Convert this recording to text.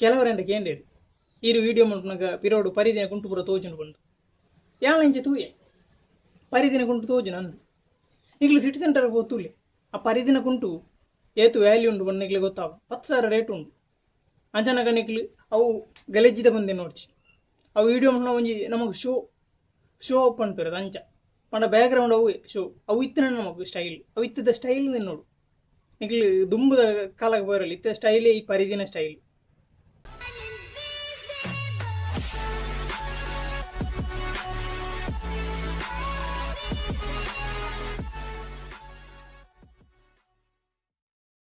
ಕೆಲವರೆಂಡ ಕೇಂದ್ರೇರು ಇರು ವಿಡಿಯೋ ಮಲ್ಪನಾಗ ಪಿರೋಡು ಪರಿದಿನ ಕುಂಟು ಪುರ ತೋಜುಂಡು ಬಂದು. ಯಾಳ ಇಂಚೆ ತೂಯೆ? ಪರಿದಿನ ಕುಂಟು ತೋಜು ಅಂದು ಈಗಲೂ ಸಿಟಿ ಸೆಂಟರ್ಗೆ ಗೊತ್ತುಲೆ ಆ ಪರಿದಿನ ಕುಂಟು ಏತು ವ್ಯಾಲ್ಯೂ ಉಂಡು ಬಂದು ಗೊತ್ತಾವ. ಹತ್ತು ಸಾವಿರ ರೇಟ್ ಉಂಟು. ಅಂಚನಾಗ ನಿಕ್ಲು ಅವು ಗಲೆಜ್ಜಿದ ಬಂದೆ ನೋಡ್ಚಿ. ಅವು ವಿಡಿಯೋ ಮಣ್ಣ ಒಂಜಿ ನಮಗೆ ಶೋ ಶೋ ಅಪ್ ಅನ್ಪಿರೋದು ಅಂಚ. ಪಂಡ ಬ್ಯಾಕ್ಗ್ರೌಂಡ್ ಅವು ಶೋ ಅವು ಇತ್ತಿನ ನಮಗೆ ಸ್ಟೈಲ್ ಅವು ಇತ್ತಿದ್ದ ಸ್ಟೈಲ್ ನೋಡು. ನಿಕ್ಲು ದುಂಬುದ ಕಾಲಕ್ಕೆ ಬರಲಿ ಇತ್ತ ಸ್ಟೈಲೇ ಈ ಪರಿದಿನ ಸ್ಟೈಲ್